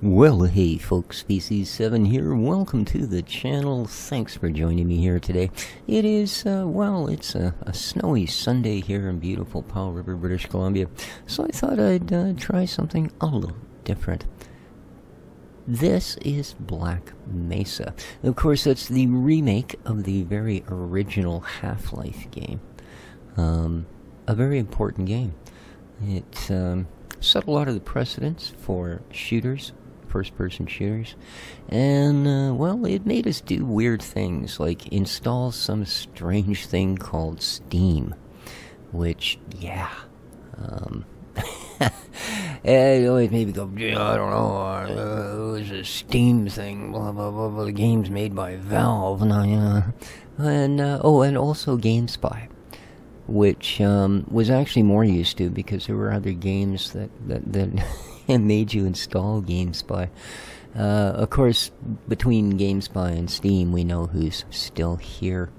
Well, hey folks, Species7 here. Welcome to the channel. Thanks for joining me here today. It is, uh, well, it's a, a, snowy Sunday here in beautiful Powell River, British Columbia. So I thought I'd uh, try something a little different. This is Black Mesa. Of course, it's the remake of the very original Half-Life game. Um, a very important game. It um, set a lot of the precedents for shooters first person shooters. And, uh, well, it made us do weird things, like install some strange thing called Steam. Which, yeah. Um, it always made me go, yeah, I don't know, uh, it was a Steam thing, blah, blah, blah, blah, the game's made by Valve, and, uh, and uh, oh, and also GameSpy which um, was actually more used to because there were other games that that, that and made you install GameSpy. Uh, of course, between GameSpy and Steam, we know who's still here.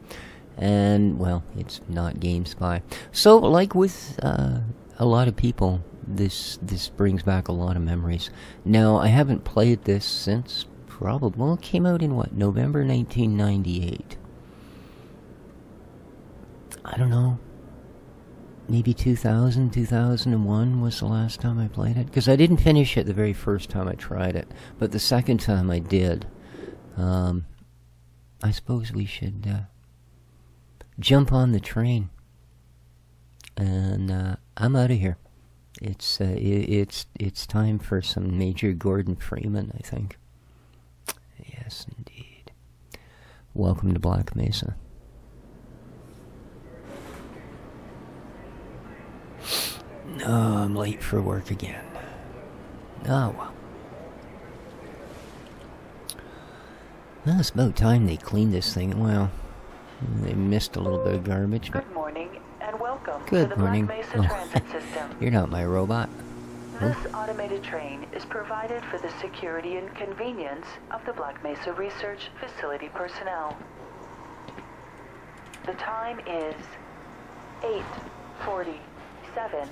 And, well, it's not GameSpy. So, like with uh, a lot of people, this this brings back a lot of memories. Now, I haven't played this since probably, well, it came out in what, November 1998. I don't know, maybe 2000, 2001 was the last time I played it. Because I didn't finish it the very first time I tried it. But the second time I did. Um, I suppose we should uh, jump on the train. And uh, I'm out of here. It's uh, it, it's it's time for some Major Gordon Freeman, I think. Yes, indeed. Welcome to Black Mesa. Oh, I'm late for work again. Oh, well. Well, it's about time they cleaned this thing. Well, they missed a little bit of garbage. Good morning and welcome Good to the morning. Black Mesa Oh, Transit System. You're not my robot. This automated train is provided for the security and convenience of the Black Mesa Research Facility personnel. The time is 8.47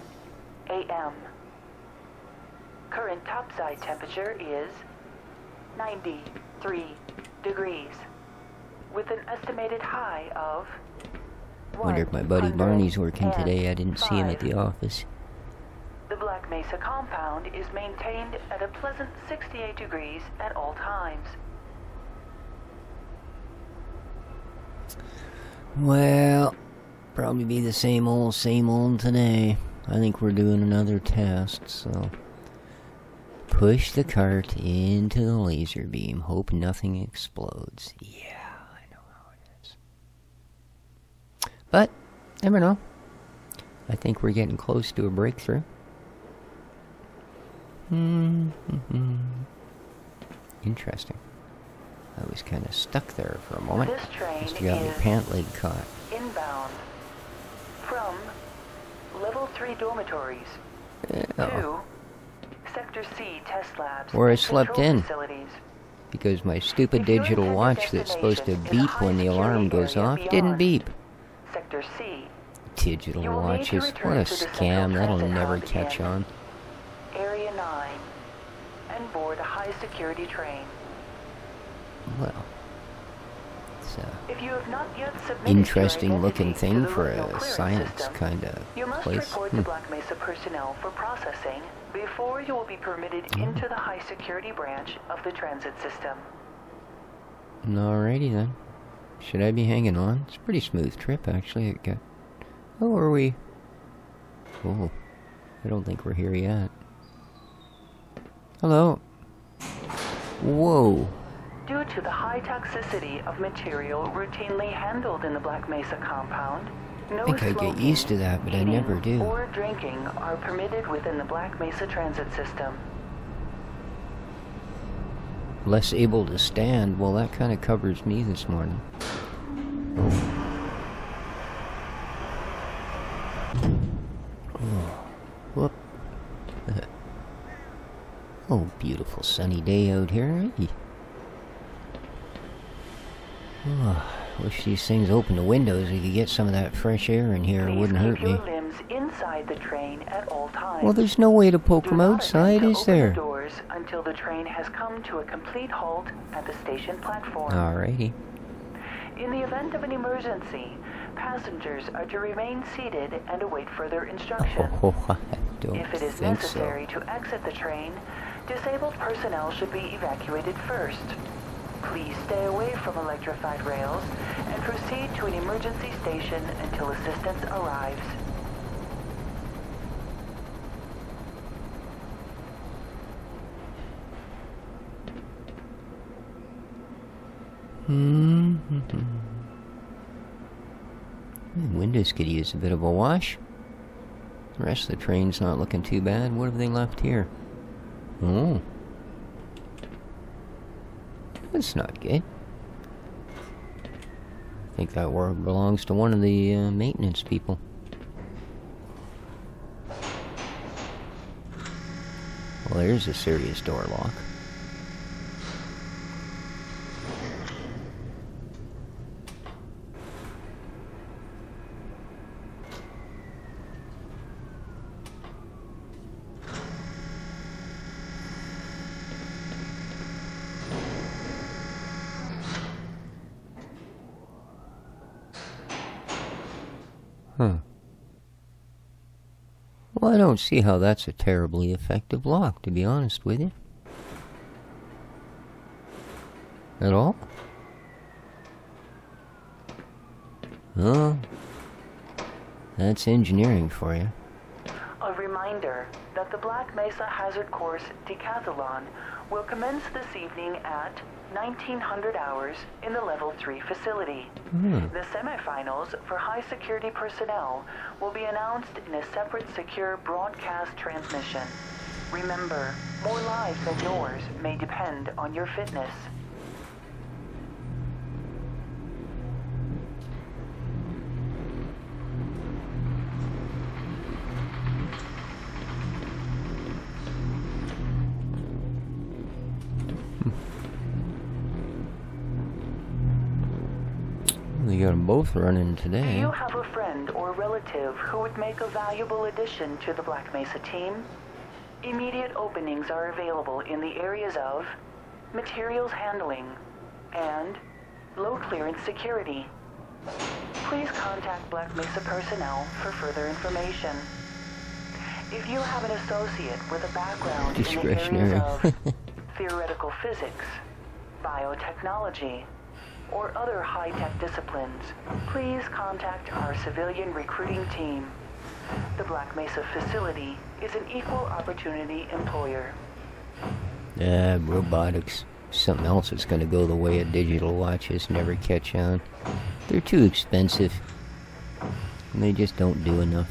a.m. Current topside temperature is 93 degrees with an estimated high of Wonder if my buddy Barney's working today. I didn't see him at the office. The Black Mesa compound is maintained at a pleasant 68 degrees at all times. Well, probably be the same old, same old today. I think we're doing another test, so. Push the cart into the laser beam. Hope nothing explodes. Yeah, I know how it is. But, never know. I think we're getting close to a breakthrough. Hmm. Interesting. I was kind of stuck there for a moment. This train Must have got my is pant leg caught. inbound from level 3 dormitories Yeah. to Sector C test labs Where I slept in. facilities. Because my stupid digital watch that's supposed to beep when the alarm goes off didn't beep. Sector C, Digital watches. What a to the central scam. That'll never catch on. Area 9, and board a high security train. Well. It's a If you have not yet interesting looking thing for a science system, kind of You must place. report Hmm. to Black Mesa personnel for processing before you will be permitted Oh. into the high security branch of the transit system. Alrighty then. Should I be hanging on? It's a pretty smooth trip, actually. It got... Oh, are we? Oh, I don't think we're here yet. Hello. Whoa. Due to the high toxicity of material routinely handled in the Black Mesa compound, no think I get smoking, used to that, but I never do. Or drinking are permitted within the Black Mesa transit system. Less able to stand. Well, that kind of covers me this morning. Oh. Whoop. oh, beautiful sunny day out here. Eh? Oh, wish these things opened the windows. We could get some of that fresh air in here. It wouldn't hurt me. the train at all times. Well, there's no way to poke Do them outside, is there? The doors until the train has come to a complete halt at the station platform. Alrighty. In the event of an emergency, passengers are to remain seated and await further instruction. Oh, If it is necessary to exit the train, disabled personnel should be evacuated first. Please stay away from electrified rails and proceed to an emergency station until assistance arrives. so. Hmm. Windows could use a bit of a wash. The rest of the train's not looking too bad. What have they left here? Oh. That's not good. I think that work belongs to one of the uh, maintenance people. Well, there's a serious door lock. Huh. Well, I don't see how that's a terribly effective lock, to be honest with you. At all? Oh. That's engineering for you. A reminder that the Black Mesa Hazard Course Decathlon will commence this evening at 1900 hours in the Level 3 facility. Hmm. The semifinals for high security personnel will be announced in a separate secure broadcast transmission. Remember, more lives than yours may depend on your fitness. They got them both running Do today. you have a friend or relative who would make a valuable addition to the Black Mesa team? Immediate openings are available in the areas of materials handling and low clearance security. Please contact Black Mesa personnel for further information. If you have an associate with a background in the areas of theoretical physics, biotechnology, or other high-tech disciplines, please contact our civilian recruiting team. The Black Mesa facility is an equal opportunity employer. Yeah, robotics. Something else that's going to go the way of digital watches never catch on. They're too expensive. And they just don't do enough.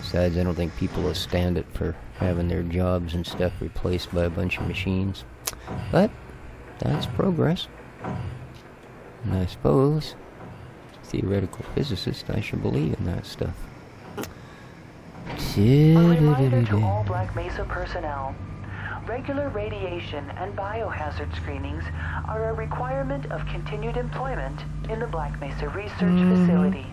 Besides, I don't think people will stand it for having their jobs and stuff replaced by a bunch of machines. But, that's progress. And I suppose, theoretical physicist, I should believe in that stuff. A reminder to all Black Mesa personnel. Regular radiation and biohazard screenings are a requirement of continued employment in the Black Mesa Research mm. Facility.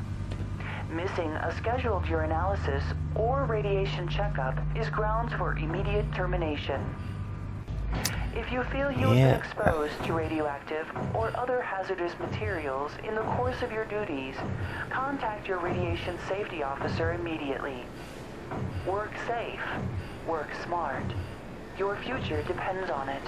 Missing a scheduled urinalysis or radiation checkup is grounds for immediate termination. If you feel you have Yeah. been exposed to radioactive or other hazardous materials in the course of your duties, contact your radiation safety officer immediately. Work safe. Work smart. Your future depends on it.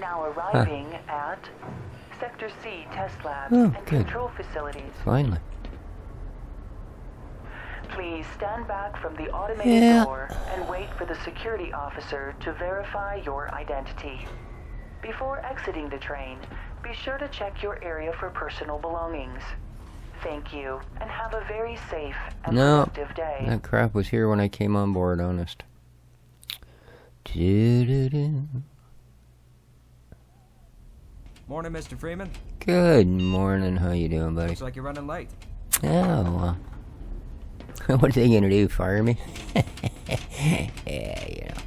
Now arriving at Sector C test labs Oh, and good. control facilities. Finally. Please stand back from the automated Yeah. door and wait for the security officer to verify your identity. Before exiting the train, be sure to check your area for personal belongings. Thank you, and have a very safe and No, productive day. that crap was here when I came on board, honest. Doo-doo-doo. Morning, Mr. Freeman. Good morning. How you doing, buddy? Looks like you're running late. Oh, what are they gonna do? Fire me? yeah, you know.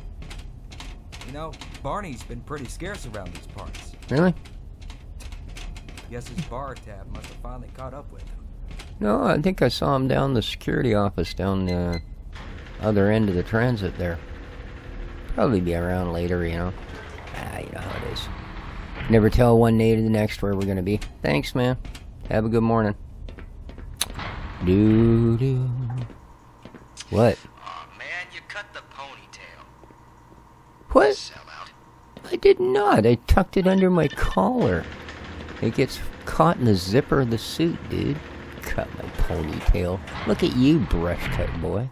You know, Barney's been pretty scarce around these parts. Really? Guess his bar tab must have finally caught up with him. No, I think I saw him down the security office down the other end of the transit there. Probably be around later, you know. Ah, you know how it is. Never tell one day to the next where we're gonna be. Thanks, man. Have a good morning. Doo doo. What? Aw, man, you cut the ponytail. What? Sellout. I did not. I tucked it under my collar. It gets caught in the zipper of the suit, dude. Cut my ponytail. Look at you, brush cut boy.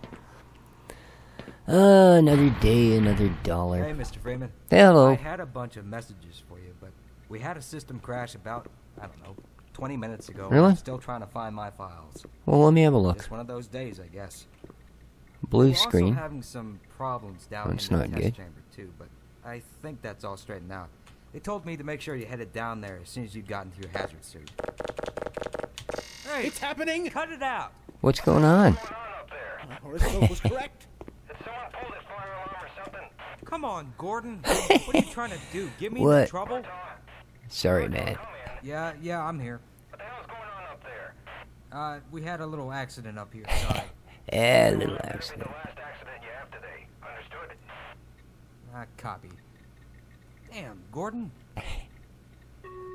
Ah, another day, another dollar. Hey. Mr. Freeman. Hello. I had a bunch of messages for you, but we had a system crash about, I don't know, 20 minutes ago. Really? I'm still trying to find my files. Well, let me have a look. It's one of those days, I guess. Blue We're screen. also having some problems down That's in the not test good. chamber too, but I think that's all straightened out. They told me to make sure you headed down there as soon as you'd gotten to your hazard suit. Hey, It's happening! cut it out! What's going on? Horoscope was correct. Come on, Gordon. what are you trying to do? Get me What? into trouble? Sorry, man. Yeah, yeah, I'm here. What the hell's going on up there? Uh, we had a little accident up here. Sorry. Eh, little accident. the last accident you have today. Understood? Ah, copy. Damn, Gordon.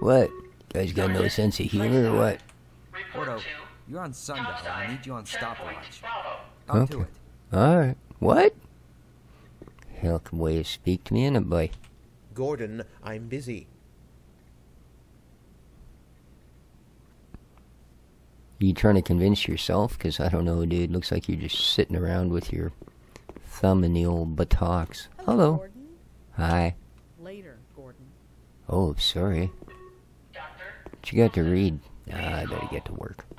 What? You guys got no sense of humor or what? Gordo, you're on sundial. I need you on stopwatch. On to Okay. it. Alright. What? Hell, can way to speak to me in it, boy. Gordon, I'm busy. You trying to convince yourself? Because I don't know, dude. Looks like you're just sitting around with your thumb in the old buttocks. Hello. Gordon. Hi. Later, Gordon. Oh, sorry. What you got to read? Ah, I better get to work.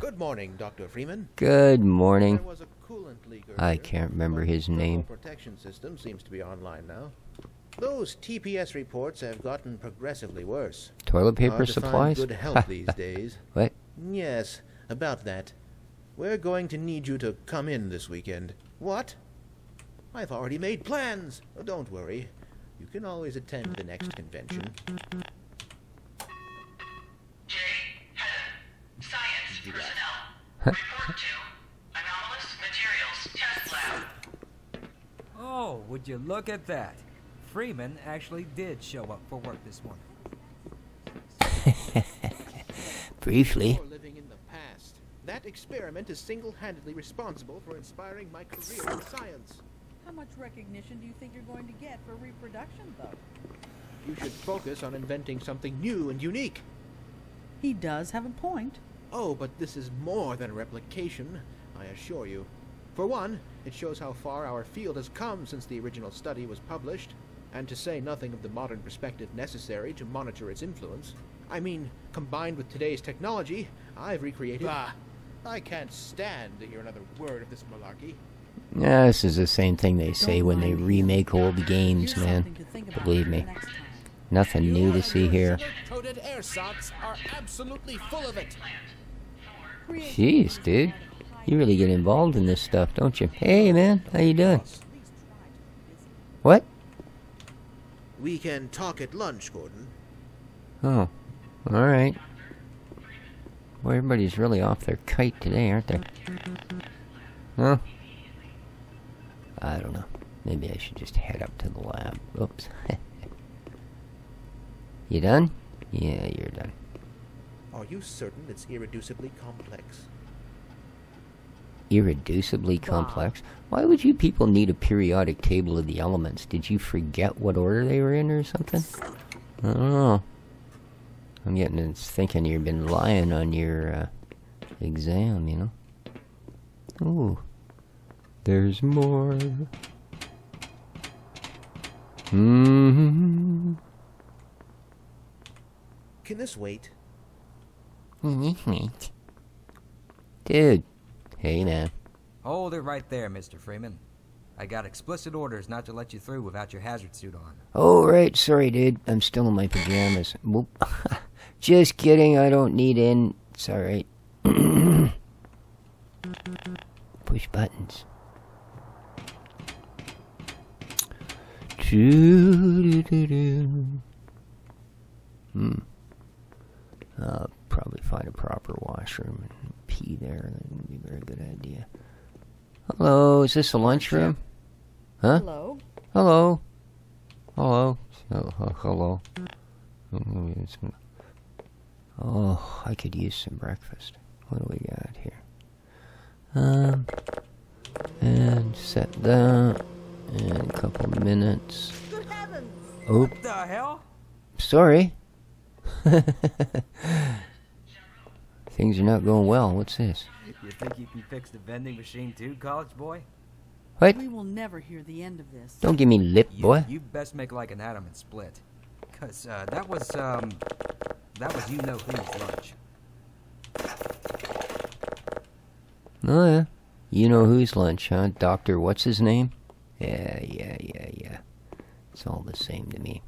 Good morning, Dr. Freeman. good morning. There was a coolant leak I can't remember his thermal name. protection system seems to be online now. Those TPS reports have gotten progressively worse. Toilet paper Hard to supplies? Find good help these days. What? Yes, about that. We're going to need you to come in this weekend. What? I've already made plans. Oh, don't worry. You can always attend the next convention. J. Hedden. Science personnel. Report to Anomalous Materials Test Lab. Oh, would you look at that? Freeman actually did show up for work this morning. Briefly. You're living in the past. That experiment is single-handedly responsible for inspiring my career in science. How much recognition do you think you're going to get for reproduction, though? You should focus on inventing something new and unique. He does have a point. Oh, but this is more than replication, I assure you. For one, it shows how far our field has come since the original study was published, and to say nothing of the modern perspective necessary to monitor its influence. I mean, combined with today's technology, I've recreated. Bah! I can't stand to hear another word of this malarkey. Yeah, this is the same thing they say when they remake old games, man. something to think about Believe me. Nothing new to see here. Coated ersatz are absolutely full of it. Jeez, dude. You really get involved in this stuff, don't you? Hey, man. How you doing? What? We can talk at lunch, Gordon. Oh. Alright. Well, everybody's really off their kite today, aren't they? Huh? I don't know. Maybe I should just head up to the lab. Oops. you done? Yeah, you're done. Are you certain it's irreducibly complex? Irreducibly complex? Why would you people need a periodic table of the elements? Did you forget what order they were in or something? I don't know. I'm getting to thinking you've been lying on your uh, exam, you know? Ooh. There's more. hmm Can this wait? Dude. Hey, man. Hold it right there, Mr. Freeman. I got explicit orders not to let you through without your hazard suit on. Oh, right. Sorry, dude. I'm still in my pajamas. Whoop. Just kidding. I don't need in. It's alright. Push buttons. Hmm. I'll probably find a proper washroom and pee there. That would be a very good idea. Hello, is this a lunchroom? Huh? Hello. Hello. Hello. Oh, oh, hello. Oh, I could use some breakfast. What do we got here? Um, and set that. And a couple minutes. Good heavens! Oh, What the hell? sorry. Things are not going well. What's this? You think you can fix the vending machine too, college boy? What? We will never hear the end of this. Don't give me lip, You, boy. you best make like an atom and split. Cause uh, that was um, that was you know who's lunch. Oh yeah. You know who's lunch, huh? Doctor, what's his name? Yeah, yeah, yeah, yeah. It's all the same to me.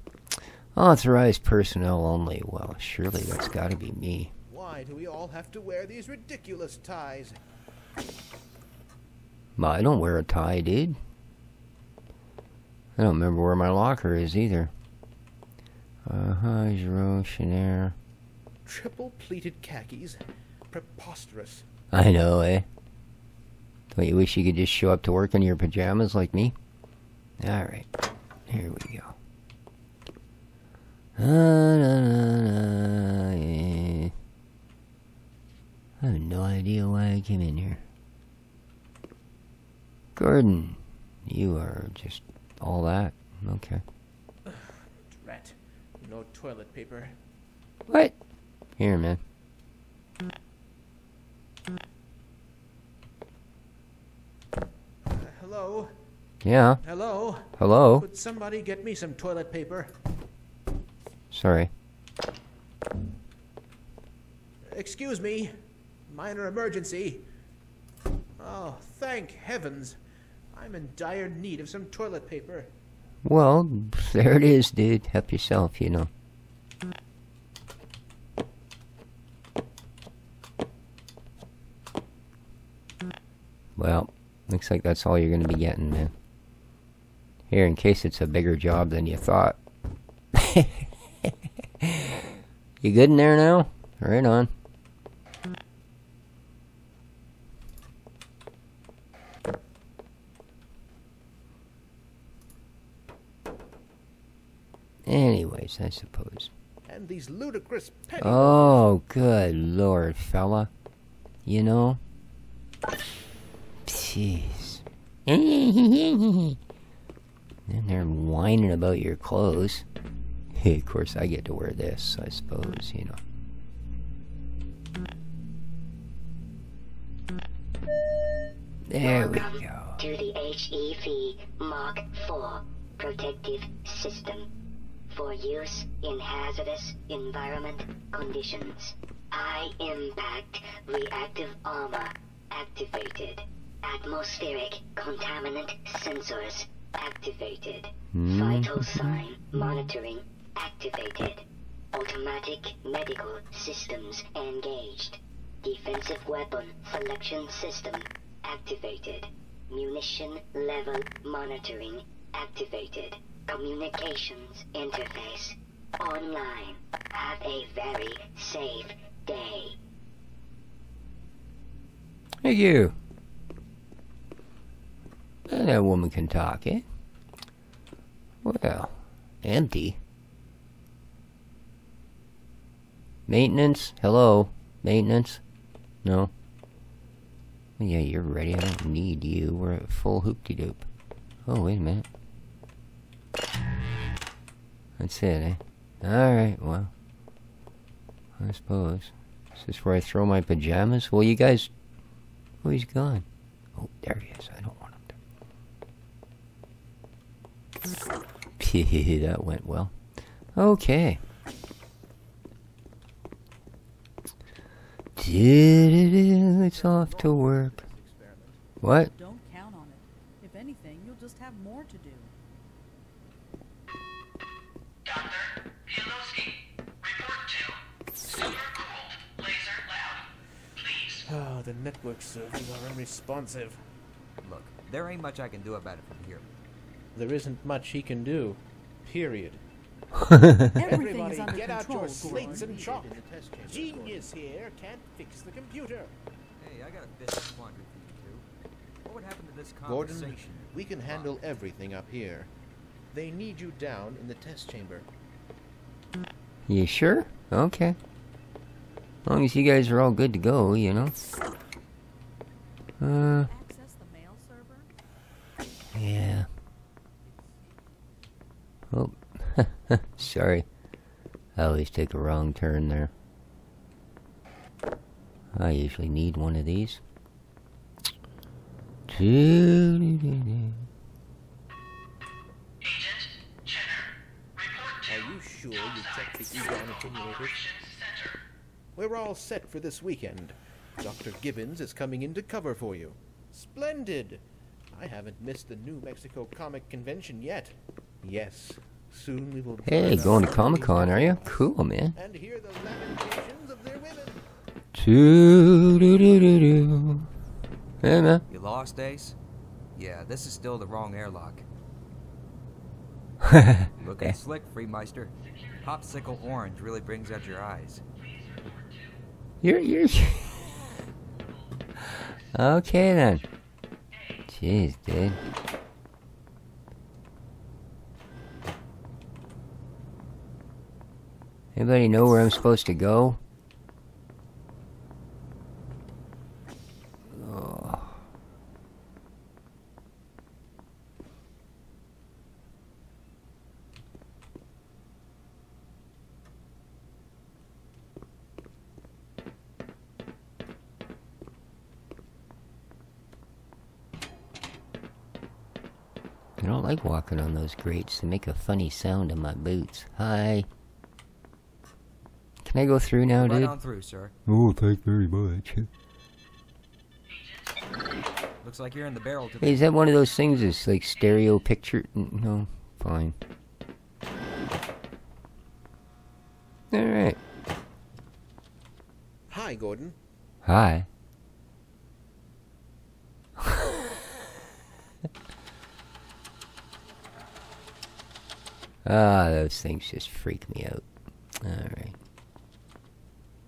Authorized personnel only. Well, surely that's gotta be me. Why do we all have to wear these ridiculous ties? I don't wear a tie, dude. I don't remember where my locker is either. Uh-huh. Triple pleated khakis? Preposterous. I know, eh? Don't you wish you could just show up to work in your pajamas like me? Alright, here we go. Ah, na, na, na, eh. I have no idea why I came in here. Gordon, you are just all that. Okay. Drat. No toilet paper. What? Here, man. Hello? Yeah. Hello? Hello. Could somebody get me some toilet paper? Sorry. Excuse me. Minor emergency. Oh, thank heavens. I'm in dire need of some toilet paper. Well, there it is, dude. Help yourself, you know. Well, looks like that's all you're going to be getting, man. Here, in case it's a bigger job than you thought. you good in there now? Right on. Anyways, I suppose. And these ludicrous penny. Oh, good lord, fella. You know? Jeez. and they're whining about your clothes. of course, I get to wear this, I suppose, you know. There we go. to the HEV Mark IV protective system for use in hazardous environment conditions. High impact reactive armor activated. Atmospheric contaminant sensors activated. Hmm. Vital sign monitoring activated. Automatic medical systems engaged. Defensive weapon selection system activated. Munition level monitoring activated. Communications interface online. Have a very safe day. Hey, you. Uh, That woman can talk, eh? Well, empty. Maintenance? Hello? Maintenance? No? Yeah, you're ready. I don't need you. We're at full hoopty-doop. Oh, wait a minute. That's it, eh? Alright, well. I suppose. This is this where I throw my pajamas? Well, you guys... Oh, he's gone. Oh, there he is. I don't want him there. that went well. Okay. It's off to work. What? Don't count on it. If anything, you'll just have more to do. The network servers are unresponsive. Look, there ain't much I can do about it from here. there isn't much he can do. Period. Everything Everybody, is under get out your slates Gordon. and chalk. Genius here can't fix the computer. Hey, I got a business quandary for you two. What would happen to this conversation? Gordon, we can handle everything up here. They need you down in the test chamber. You sure? Okay. As long as you guys are all good to go, you know. Uh, Access the mail server? yeah. Oh, sorry. I always take a wrong turn there. I usually need one of these. Agent Jenner, report to Are you sure you checked the South Egon Central attenuators? Operations Center. We're all set for this weekend. Dr. Gibbons is coming in to cover for you. Splendid! I haven't missed the New Mexico Comic Convention yet. Yes, soon we will. Hey, going to Comic-Con, are you? Cool, man. And hear the lamentations of their women. Doo-doo-doo-doo-doo. Hey, man. You lost, Ace? Yeah, this is still the wrong airlock. Looking slick, Freemeister. Popsicle orange really brings out your eyes. You're you're Okay then. Jeez, dude. Anybody know where I'm supposed to go? Oh. I don't like walking on those grates. They make a funny sound in my boots. Hi. Can I go through now, right dude? on through, sir. Oh, thank very much. Looks like you're in the barrel to Hey, is that one of those things that's like stereo picture? No, fine. Alright. Hi, Gordon. Hi. Ah, those things just freak me out. Alright.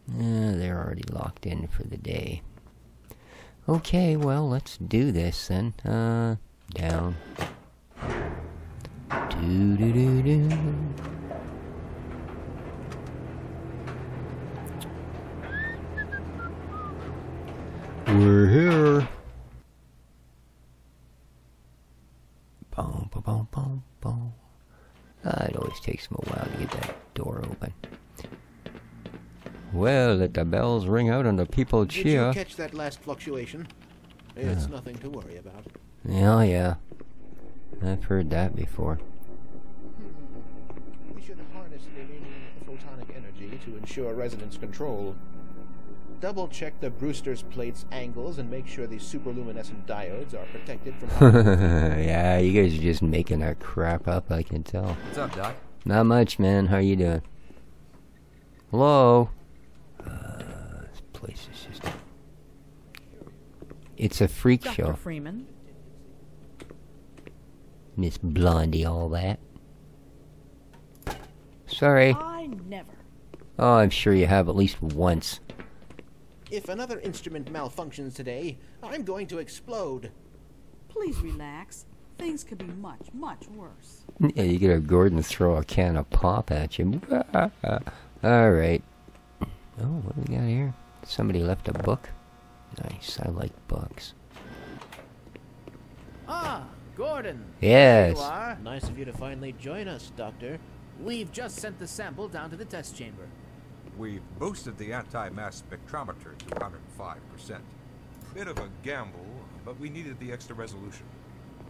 Uh, they're already locked in for the day. Okay, well, let's do this then. Uh, down. Do do do do. We're here. Boom, boom, boom, boom, boom. Ah, it always takes them a while to get that door open. Well, let the bells ring out and the people Did you cheer. catch that last fluctuation? It's nothing to worry about. Yeah, yeah. I've heard that before. Hmm. We should harness the remaining photonic energy to ensure resonance control. Double check the Brewster's plate's angles and make sure the superluminescent diodes are protected from. yeah, you guys are just making that crap up, I can tell. What's up, Doc? Not much, man. How are you doing? Hello? Uh, this place is just... It's a freak Dr. show. Freeman, Miss Blondie, all that. Sorry. I never. Oh, I'm sure you have at least once. if another instrument malfunctions today, I'm going to explode. Please relax. Things could be much, much worse. Yeah, you get a Gordon throw a can of pop at you. Alright. Oh, what do we got here? Somebody left a book? Nice, I like books. Ah, Gordon. Yes. You are. Nice of you to finally join us, Doctor. We've just sent the sample down to the test chamber. We've boosted the anti-mass spectrometer to 105%. Bit of a gamble, but we needed the extra resolution.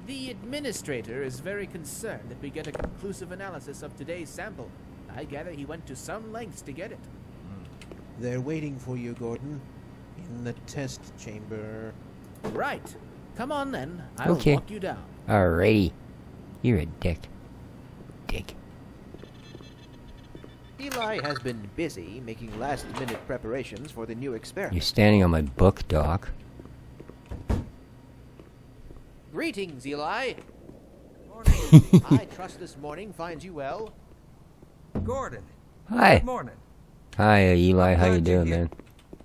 The administrator is very concerned that we get a conclusive analysis of today's sample. I gather he went to some lengths to get it. Hmm. They're waiting for you, Gordon. In the test chamber. Right. Come on then. I'll Okay. walk you down. Alrighty. You're a dick. Dick. Eli has been busy making last minute preparations for the new experiment. You're standing on my book, Doc. Greetings, Eli. Morning. I trust this morning finds you well. Gordon. Hi. Good morning. Hi, uh, Eli. How you Glad you're doing, man?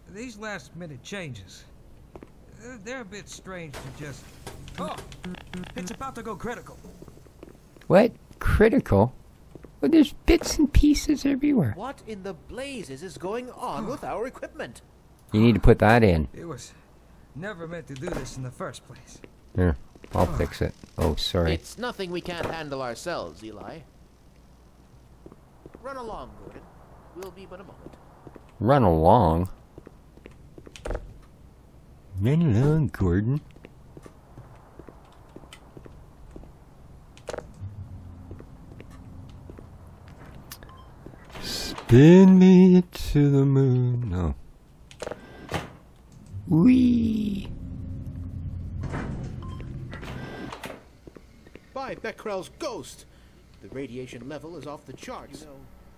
These last minute changes. uh, They're a bit strange to just. Oh! It's about to go critical. What? Critical? Well, there's bits and pieces everywhere. What in the blazes is going on with our equipment? You need to put that in. It was never meant to do this in the first place. Here, I'll fix it. Oh, sorry. It's nothing we can't handle ourselves, Eli. Run along, Gordon. We'll be but a moment. Run along. Run along, Gordon. Spin me to the moon. Oh. No. Wee. By Becquerel's ghost! The radiation level is off the charts. You know,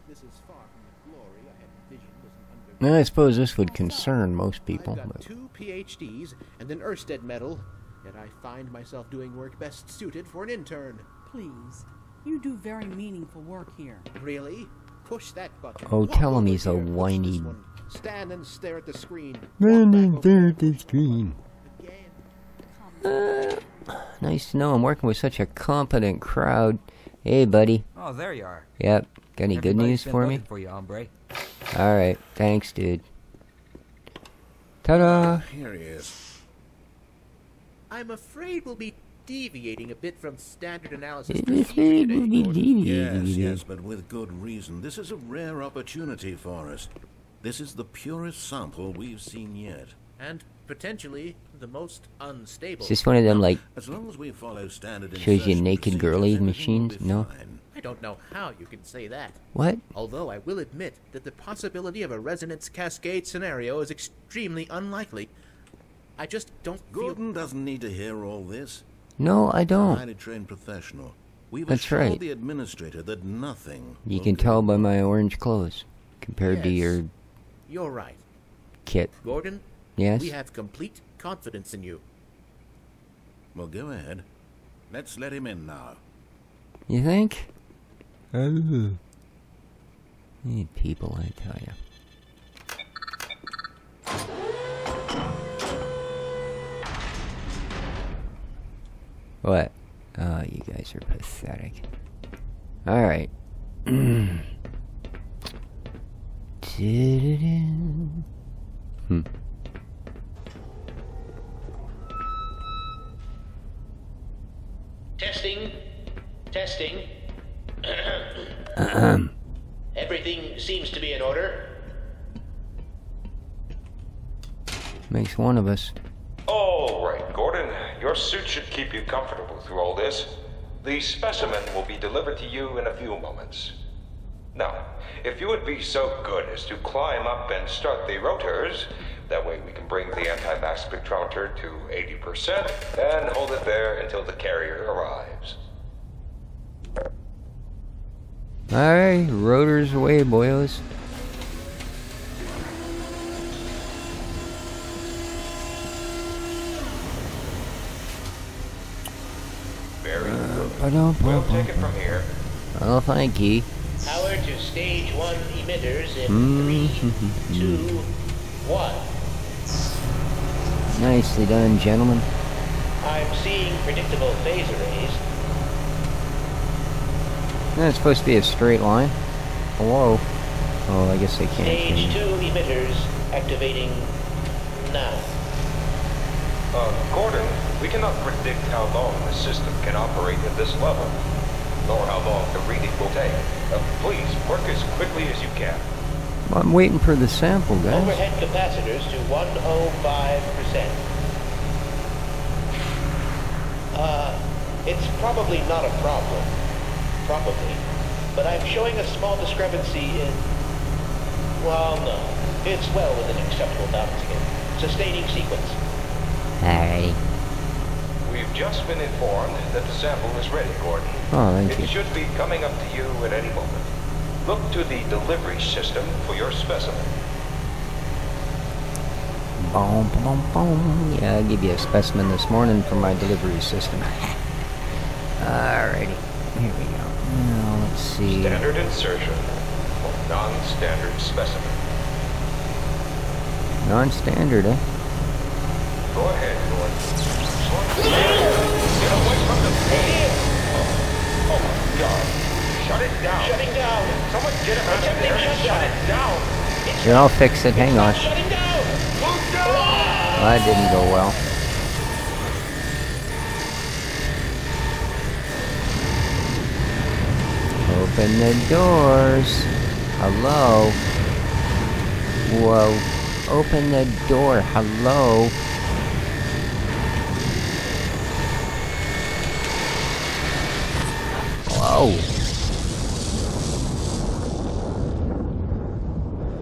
this is far from the glory I had envisioned as an. Now, I suppose this would concern most people. I've got But two PhDs and an Ørsted medal, yet I find myself doing work best suited for an intern. Please. You do very meaningful work here. Really? Push that button. Oh, Walk tell him he's a here. Push this whiny- Stand and stare at the screen. Man, Walk back is over there here. at the screen. Again. Nice to know I'm working with such a competent crowd. Hey, buddy. Oh, there you are. Yep. Got any good news been for me? For you, hombre. All right. Thanks, dude. Ta-da! Here he is. I'm afraid we'll be deviating a bit from standard analysis This procedure today, be Gordon. Yes, yes, but with good reason. This is a rare opportunity for us. This is the purest sample we've seen yet. And potentially the most unstable. Is this one of them, like, As long as we follow standard Shows you naked girly everything machines? No? I don't know how you can say that. what? Although I will admit that the possibility of a resonance cascade scenario is extremely unlikely. I just don't feel Gordon doesn't need to hear all this. No, I don't. highly trained professional. We've That's right. the administrator that nothing. You can tell by my orange clothes compared to your you're right. kit. Gordon, Yes? we have complete confidence in you. Well, go ahead. Let's let him in now. You think? Oh. You people, I tell you. What? Oh, you guys are pathetic. Alright. hmm. Testing. Uh-huh. Everything seems to be in order. Makes one of us. All right, Gordon. Your suit should keep you comfortable through all this. The specimen will be delivered to you in a few moments. Now, if you would be so good as to climb up and start the rotors, that way we can bring the anti-mass spectrometer to 80% and hold it there until the carrier arrives. Alright, rotors away, boyos. Very uh, good. Ba-dum, We'll bum, take it from here. Oh, thank you. Power to stage one emitters in mm-hmm. three, two, one. Nicely done, gentlemen. I'm seeing predictable phase arrays. That's supposed to be a straight line. Hello. Oh, I guess they can't. Stage change. two emitters activating now. Uh, Gordon, we cannot predict how long the system can operate at this level, nor how long the reading will take. Uh, please, work as quickly as you can. I'm waiting for the sample, guys. Overhead capacitors to 105%. Uh, it's probably not a problem. Probably. But I'm showing a small discrepancy in... Well, no. It's well within acceptable bounds again. Sustaining sequence. Alrighty. We've just been informed that the sample is ready, Gordon. Oh, thank it you. should be coming up to you at any moment. Look to the delivery system for your specimen. Boom, boom, boom. Yeah, I'll give you a specimen this morning for my delivery system. Alrighty. Here we go. Now, let's see. Standard insertion. Non-standard specimen. Non-standard, eh? Go ahead, Gordon. Get away from the pin! Oh, oh my god. Shut it down. Shutting down. Someone get him out of there and shut it down. Here, I'll fix it. Hang on. Shutting down. Well, that didn't go well. Open the doors. Hello. Whoa. Open the door. Hello. Whoa.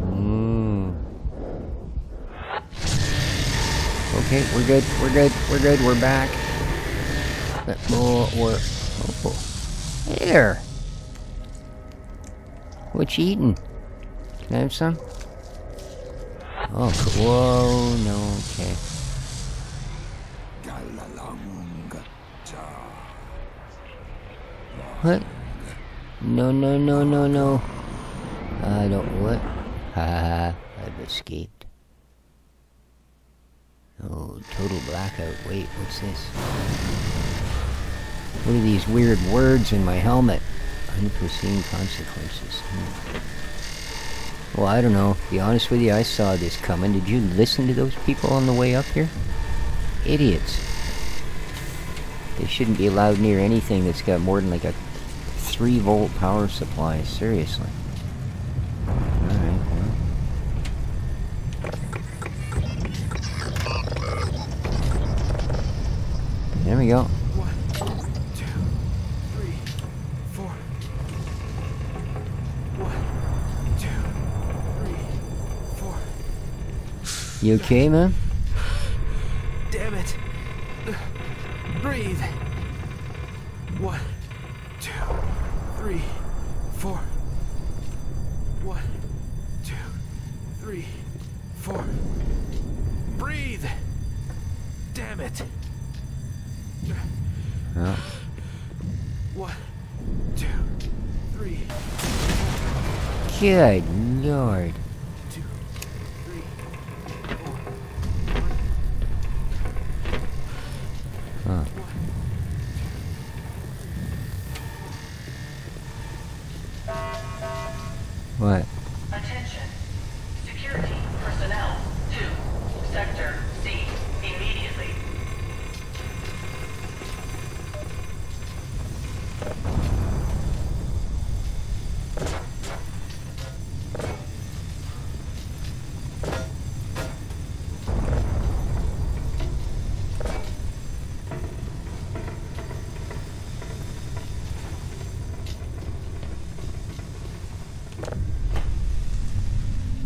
Mm. Okay, we're good. We're good. We're good. We're back. Uh, Oh. Oh. What you eating? Can I have some? Oh. Whoa, no, okay. What? No, no, no, no, no. I don't. What? Ha. I've escaped. Oh, total blackout. Wait, what's this? What are these weird words in my helmet? Unforeseen consequences. Hmm. Well, I don't know. Be honest with you, I saw this coming. Did you listen to those people on the way up here? Idiots. They shouldn't be allowed near anything that's got more than like a 3 volt power supply. Seriously. Alright. There we go. You okay, man? Damn it. Breathe. One, two, three, four. One, two, three, four. Breathe. Damn it. Oh. One, two, three, Good lord. two, three, four. Huh. What? Attention. Security personnel to Sector C immediately.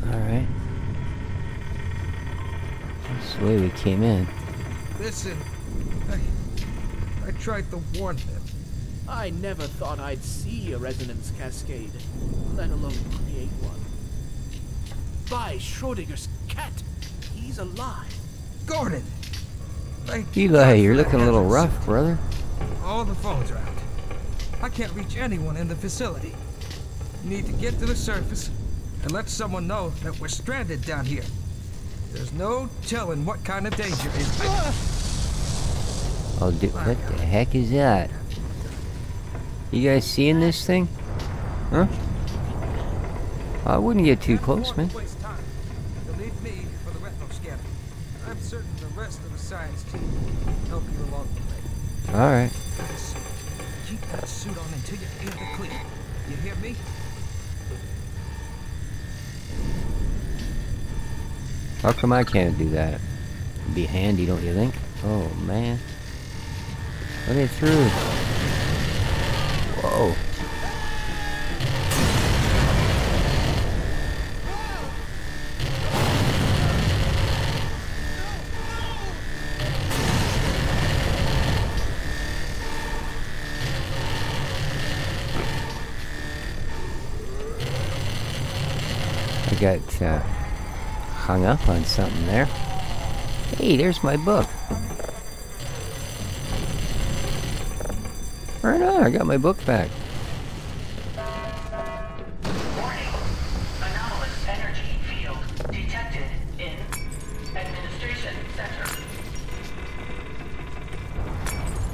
Alright. That's the way we came in. Listen, I, I tried to warn them. I never thought I'd see a resonance cascade, let alone create one. By Schrodinger's cat, he's alive. Gordon! Thank Eli, you're looking a little heavens. rough, brother. All the phones are out. I can't reach anyone in the facility. Need to get to the surface and let someone know that we're stranded down here. There's no telling what kind of danger is. I'll do. What the heck is that? You guys seeing this thing? Huh? I wouldn't get too close, man. Waste time. You'll need me for the retinal scanner. I'm certain the rest of the science team will help you along the way. Alright. Keep that suit on until you're in the clear. You hear me? How come I can't do that? It'd be handy, don't you think? Oh, man. Let it through. Whoa. Hung up on something there. Hey, there's my book. Right on, I got my book back.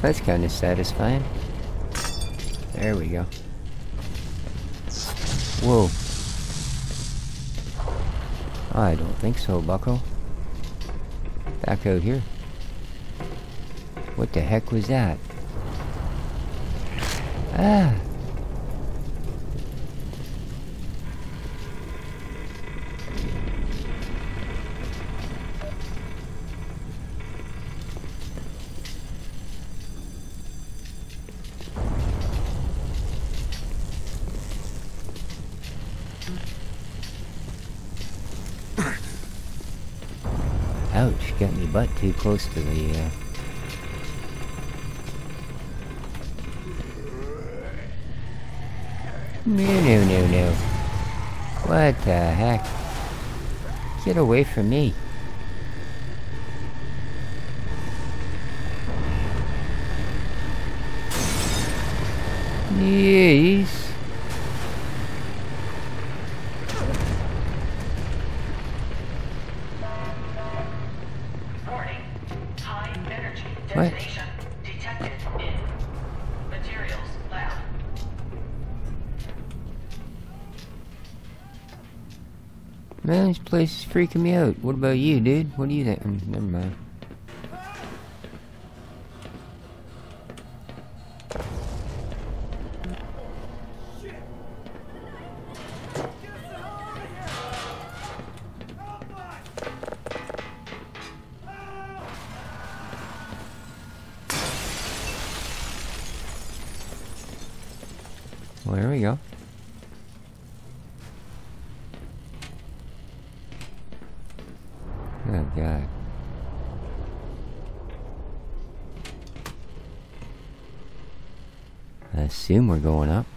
That's kind of satisfying. There we go. Whoa. I don't think so, bucko. Back out here. What the heck was that? Ah! Too close to the, uh... No, no, no, no. What the heck? Get away from me. What? Man, this place is freaking me out. What about you, dude? What do you think? Never mind. Assume we're going up.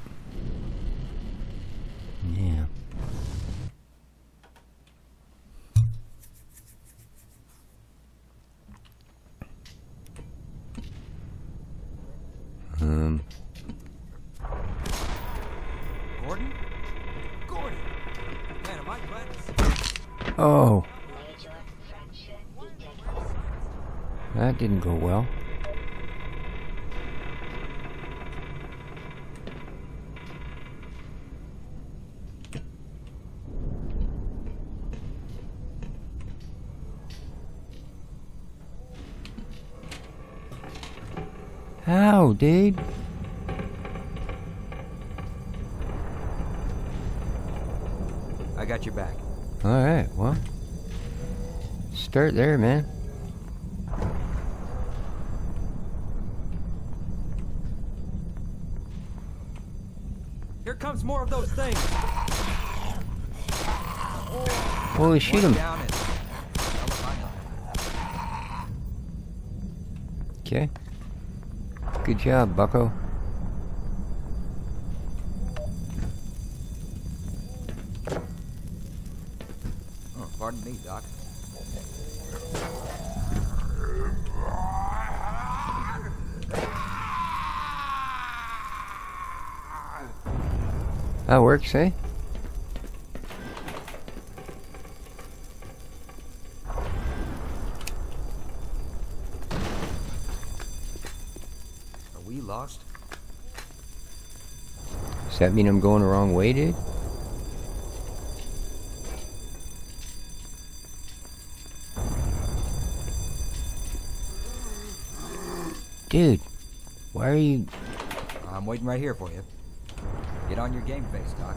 Dude? I got your back. Alright, well. Start there, man. Here comes more of those things. Holy, shoot him. Down it. Okay. Good job, bucko. Oh, pardon me, Doc. That works, eh? Are we lost? Does that mean I'm going the wrong way, dude? Dude, why are you... I'm waiting right here for you. Get on your game face, Doc.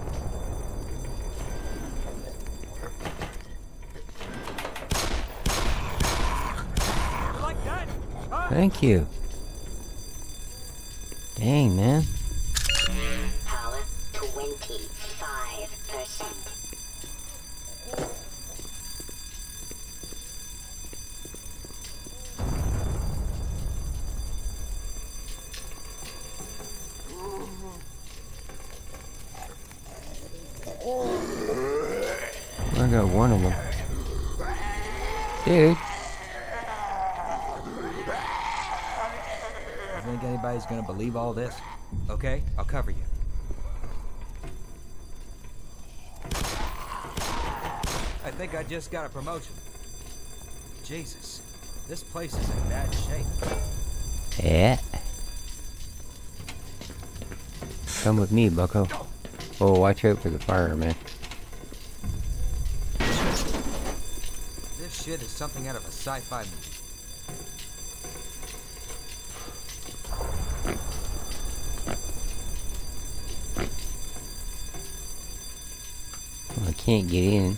Like that? Thank you. Dang, man. Just got a promotion. Jesus, this place is in bad shape. Yeah. Come with me, bucko. Oh, watch out for the fire, man. This shit is something out of a sci-fi movie. I can't get in.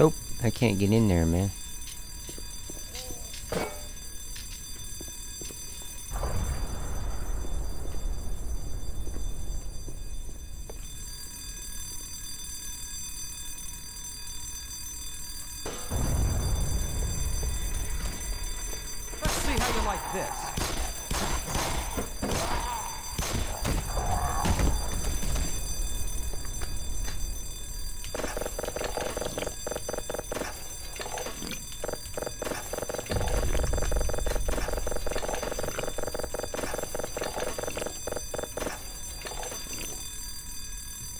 Nope, I can't get in there, man. Let's see how you like this.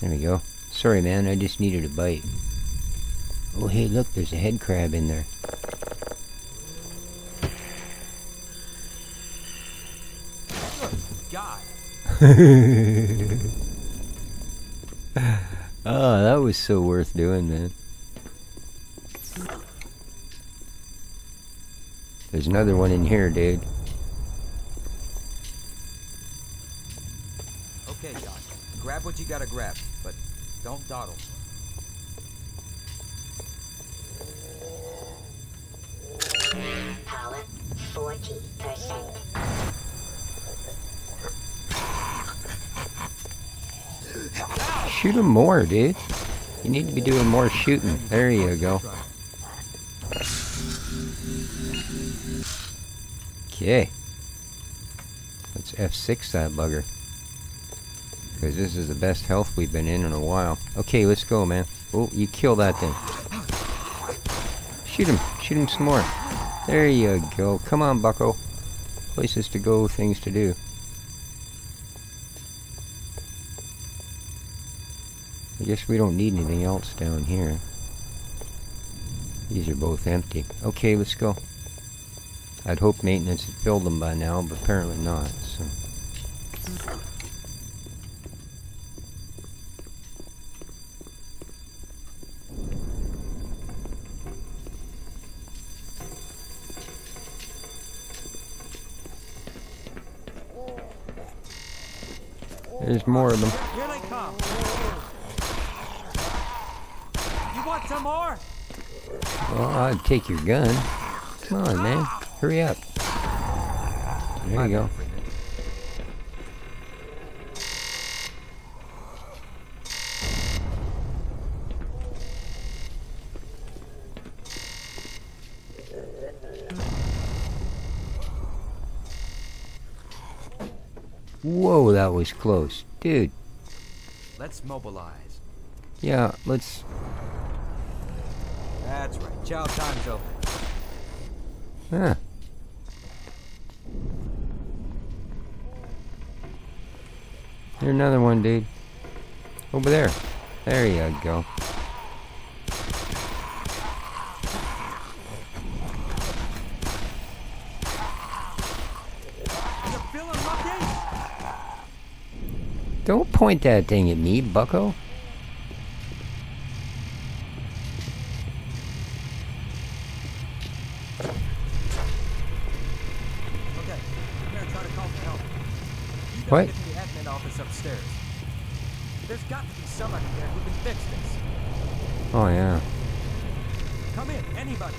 There we go. Sorry, man, I just needed a bite. Oh, hey, look, there's a head crab in there. God. oh, that was so worth doing, man. There's another one in here, dude. Okay, Doc. Grab what you gotta grab, but don't. Power 40%. Shoot him more, dude. You need to be doing more shooting. There you go. Okay. Let's F6 that bugger. Because this is the best health we've been in in a while. Okay, let's go, man. Oh, you kill that thing. Shoot him. Shoot him some more. There you go. Come on, bucko. Places to go, things to do. I guess we don't need anything else down here. These are both empty. Okay, let's go. I'd hope maintenance had filled them by now, but apparently not, so... There's more of them. Here they come. You want some more? Well, I'd take your gun. Come on, man. Hurry up. There you go. Whoa, that was close. Dude, Let's mobilize. yeah, let's... That's right. Chow time's over. Huh. There's another one, dude. Over there. There you go. Point that thing at me, bucko. Okay, I'm gonna try to call for help. You What? get to the admin office upstairs. There's got to be somebody there who can fix this. Oh, yeah. Come in, anybody.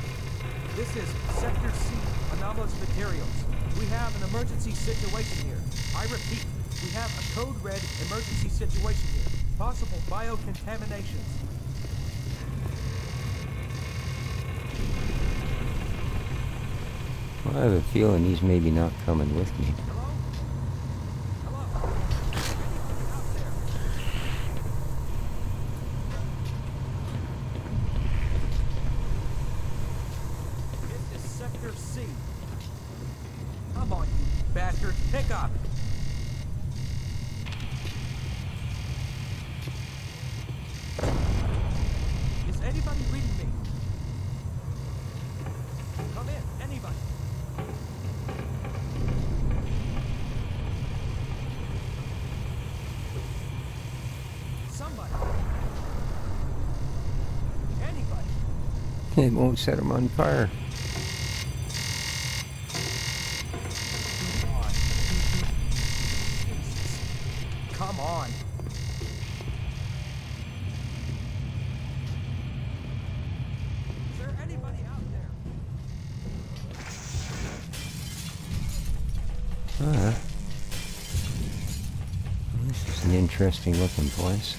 This is Sector C, anomalous materials. We have an emergency situation here. I repeat, we have a code red emergency situation here. Possible biocontaminations. Well, I have a feeling he's maybe not coming with me. Sector C. Come on, you bastard. Pick up. It won't set them on fire. Come on. Is there anybody out there? Uh, this is an interesting looking place.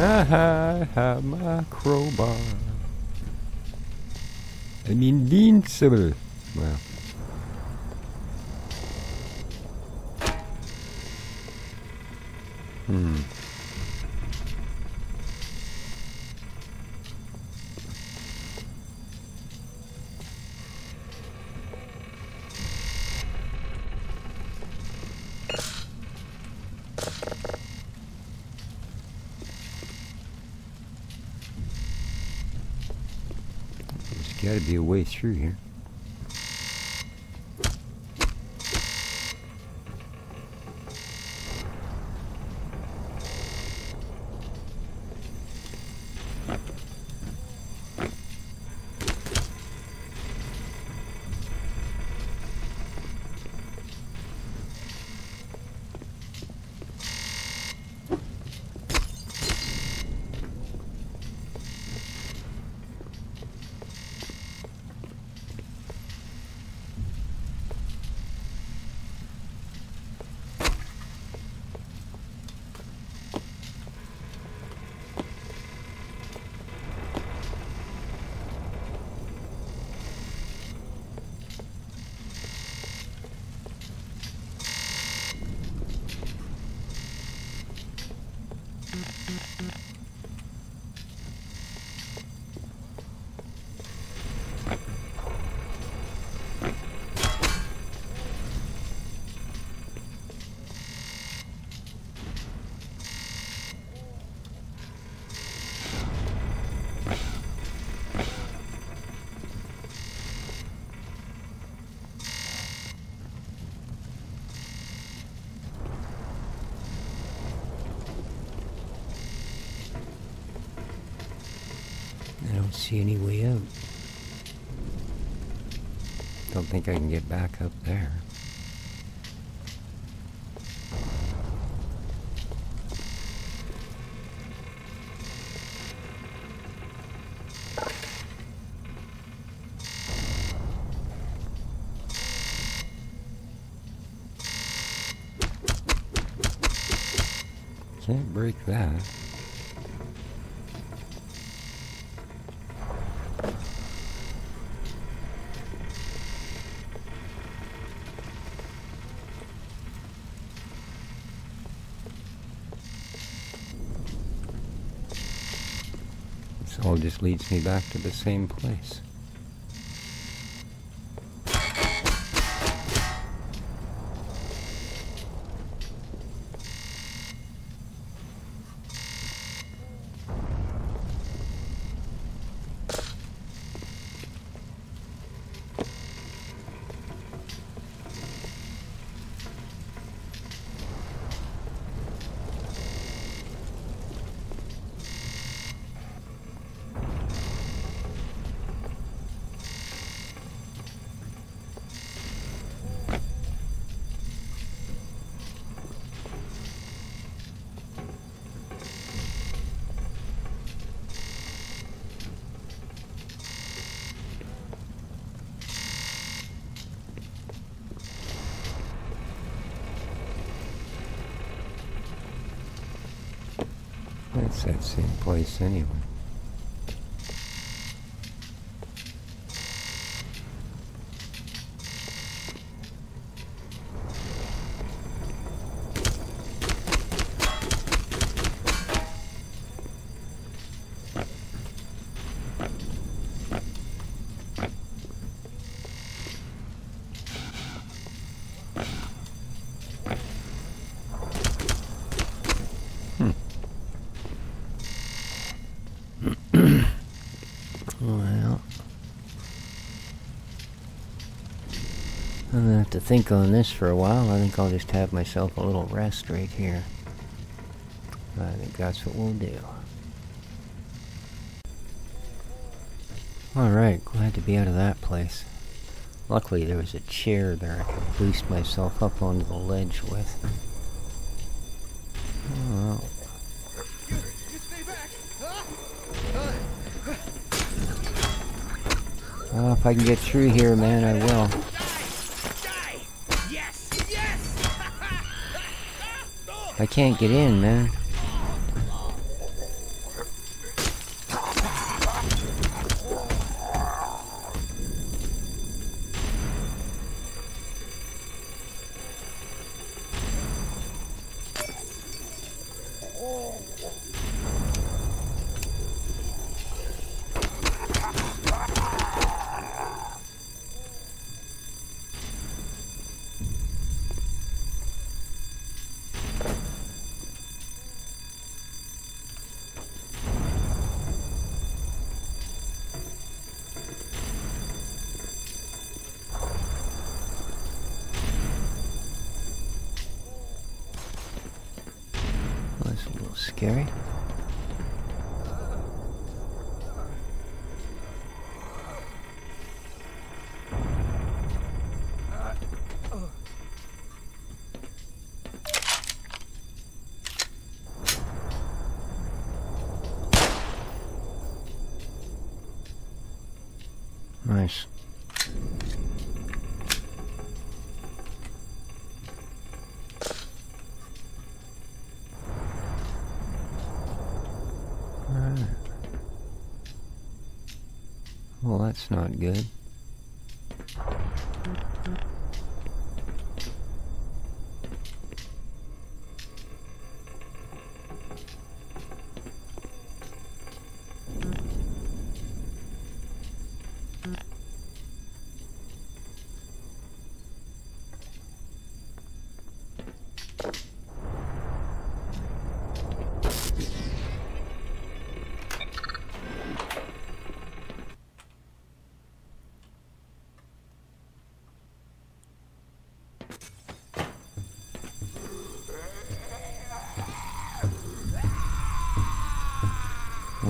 I have my crowbar. I'm invincible. Well. Hmm. There's got to be a way through here. I don't see any way out. Don't think I can get back up there. Can't break that. This all just leads me back to the same place. That same place anyway. well, I'm gonna have to think on this for a while. I think I'll just have myself a little rest right here. I think that's what we'll do. Alright, glad to be out of that place. Luckily there was a chair there I could boost myself up onto the ledge with. Oh, well, if I can get through here, man, I will. I can't get in, man. Scary. Well, that's not good.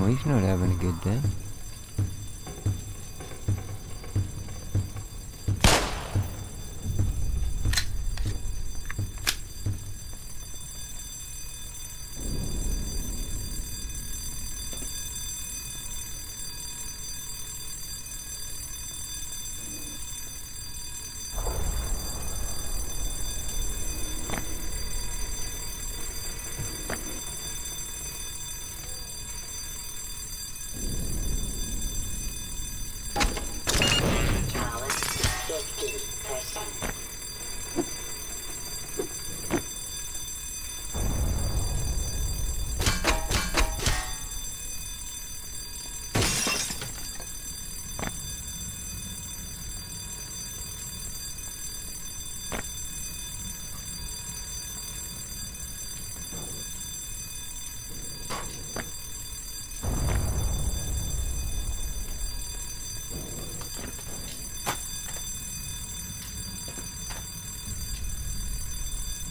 He's not having a good day. Power 50%.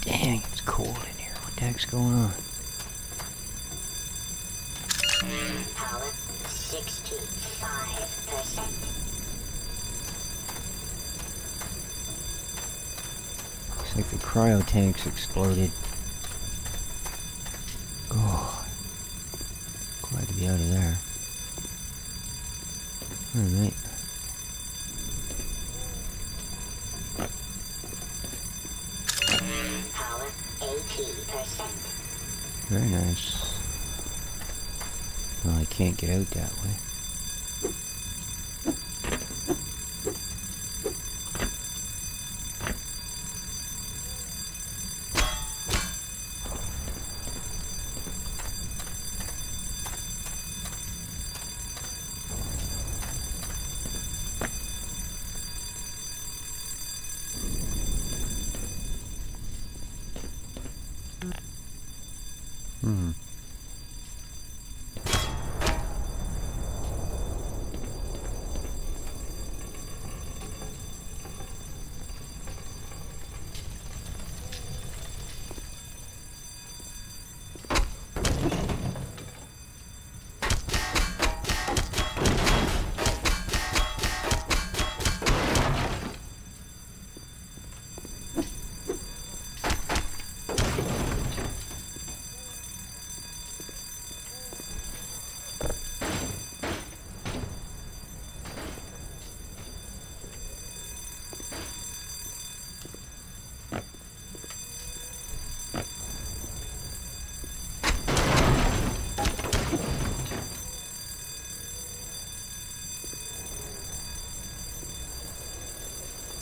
Dang, it's cold in here. What the heck's going on? Power 65%. Looks like the cryo tanks exploded. Oh. Glad to be out of there. Alright. Power 80%. Very nice. Well, I can't get out that way. Hmm.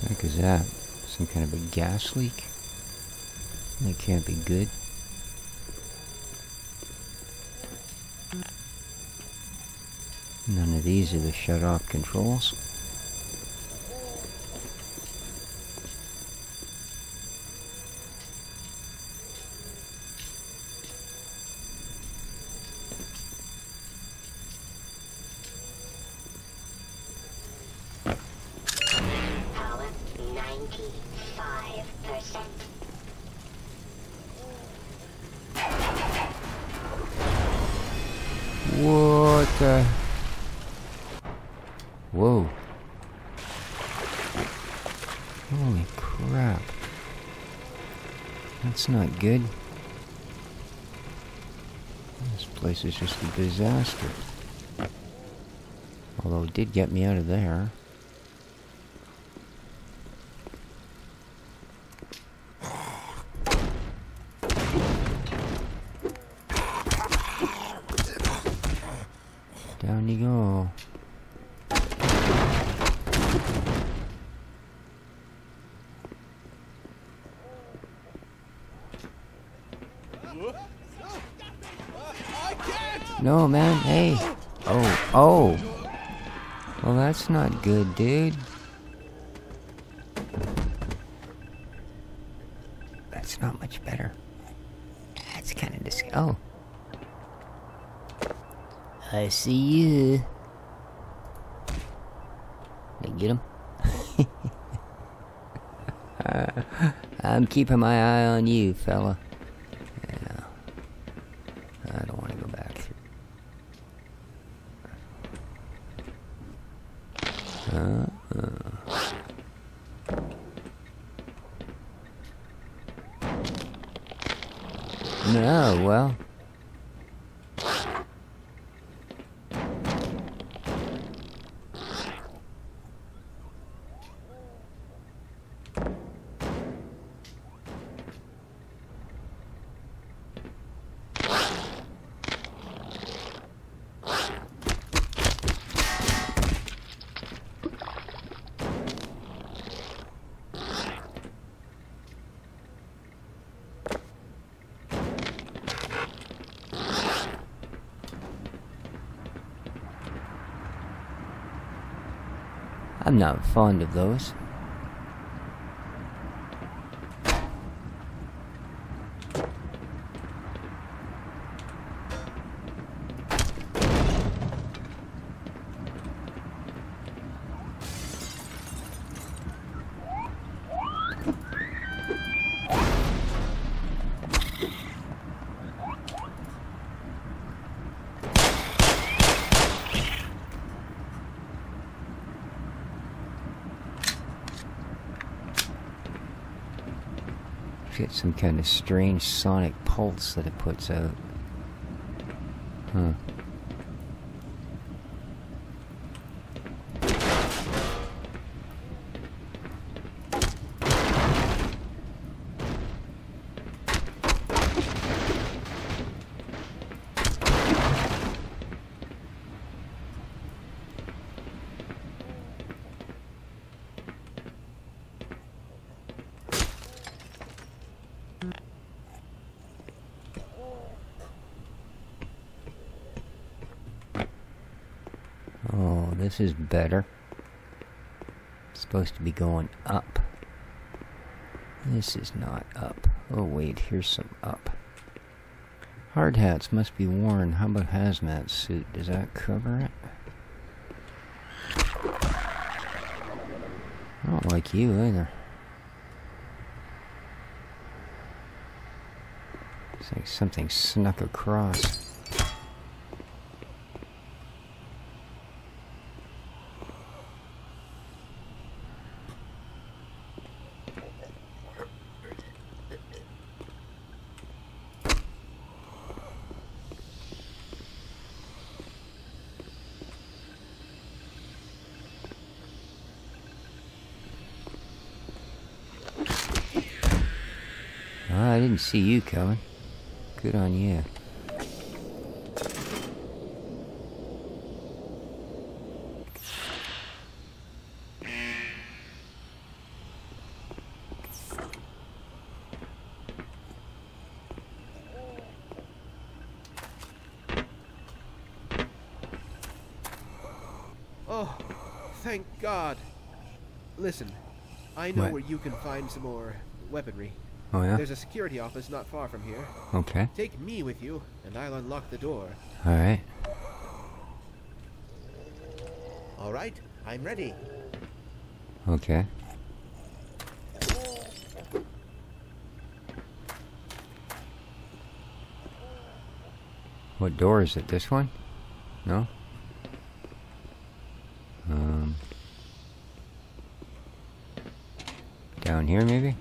heck is that? Some kind of a gas leak? That can't be good. None of these are the shut-off controls. Good. This place is just a disaster. Although it did get me out of there. Down you go. No, man. Hey. Oh, oh. Well, that's not good, dude. That's not much better. That's kind of dis- Oh. I see you. Did I get him? Uh, I'm keeping my eye on you, fella. Yeah. I don't want to go back through. Uh, uh. No, well. I'm not fond of those. Some kind of strange sonic pulse that it puts out. Huh. This is better. It's supposed to be going up. This is not up. Oh wait, here's some up. Hard hats must be worn. How about hazmat suit? Does that cover it? I don't like you either. It's like something snuck across. Ah, I didn't see you coming. Good on you. Oh, thank God. Listen, I know What? where you can find some more weaponry. Oh, yeah? There's a security office not far from here. Okay. Take me with you, and I'll unlock the door. Alright. All right, I'm ready. Okay. What door is it? This one? No? Um. Down here, maybe?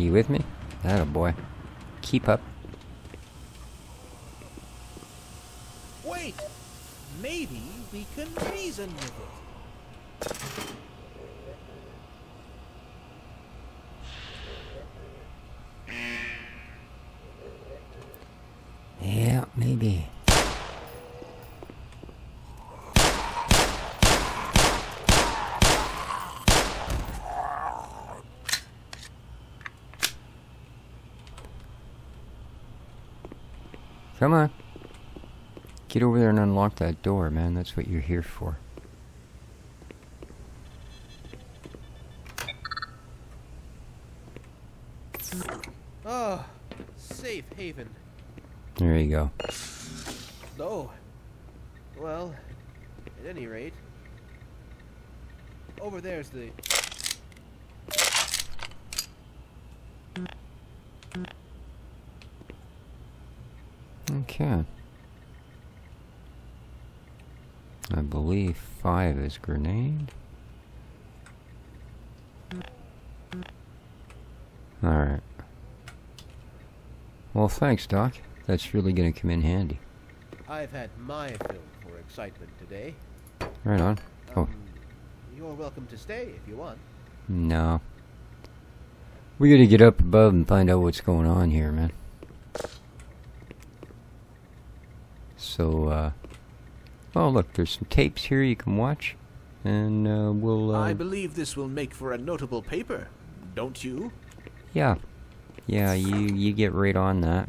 You with me? That a boy. Keep up. Wait! Maybe we can reason with it. Yeah, maybe. Come on. Get over there and unlock that door, man. That's what you're here for. Oh, safe haven. There you go. Oh. Well, at any rate, over there's the. Okay. I believe five is grenade. Alright. Well, thanks, Doc. That's really gonna come in handy. I've had my fill for excitement today. Right on. Oh, You're welcome to stay if you want. no. We gotta get up above and find out what's going on here, man. So, uh... Oh, look, there's some tapes here you can watch. And, uh, we'll, uh... I believe this will make for a notable paper, don't you? Yeah. Yeah, you you get right on that.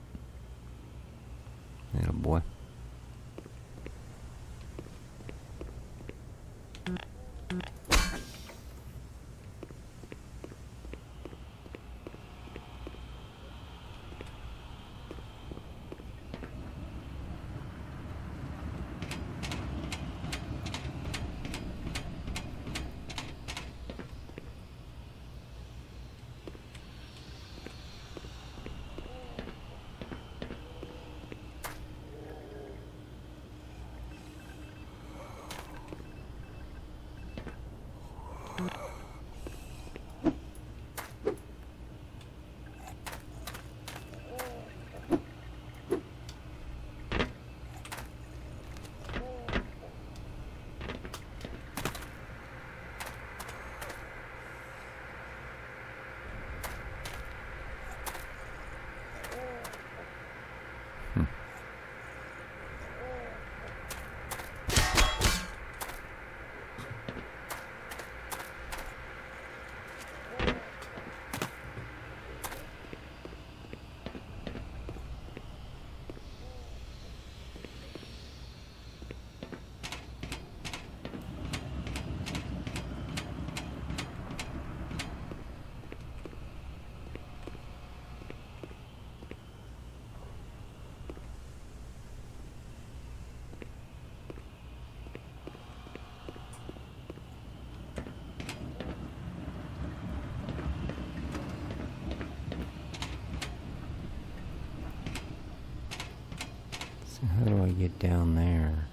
Get down there?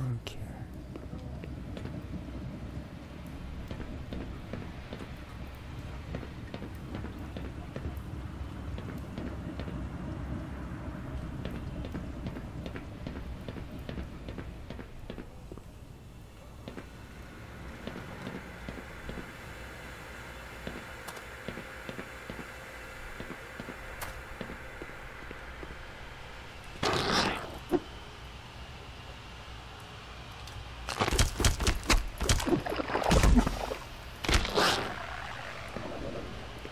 Okay.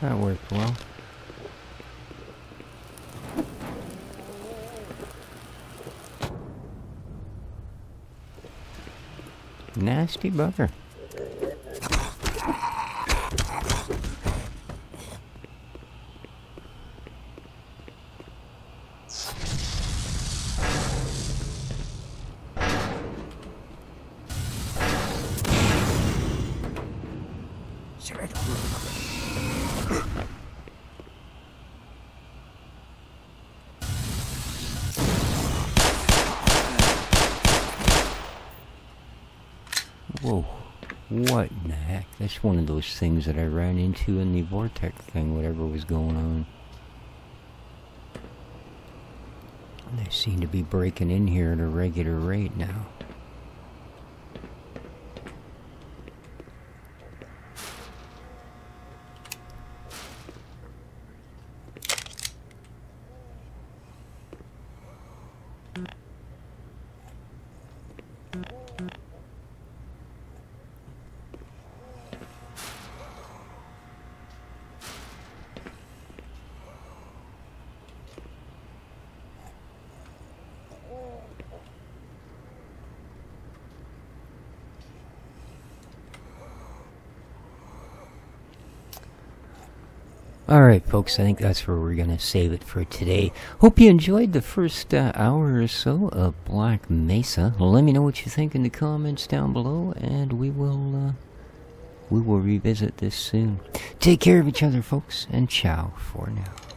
That worked well. Nasty bugger. Whoa. What in the One of those things that I ran into in the vortex thing, whatever was going on. They seem to be breaking in here at a regular rate now. Alright, folks, I think that's where we're going to save it for today. Hope you enjoyed the first uh, hour or so of Black Mesa. Let me know what you think in the comments down below, and we will, uh, we will revisit this soon. Take care of each other, folks, and ciao for now.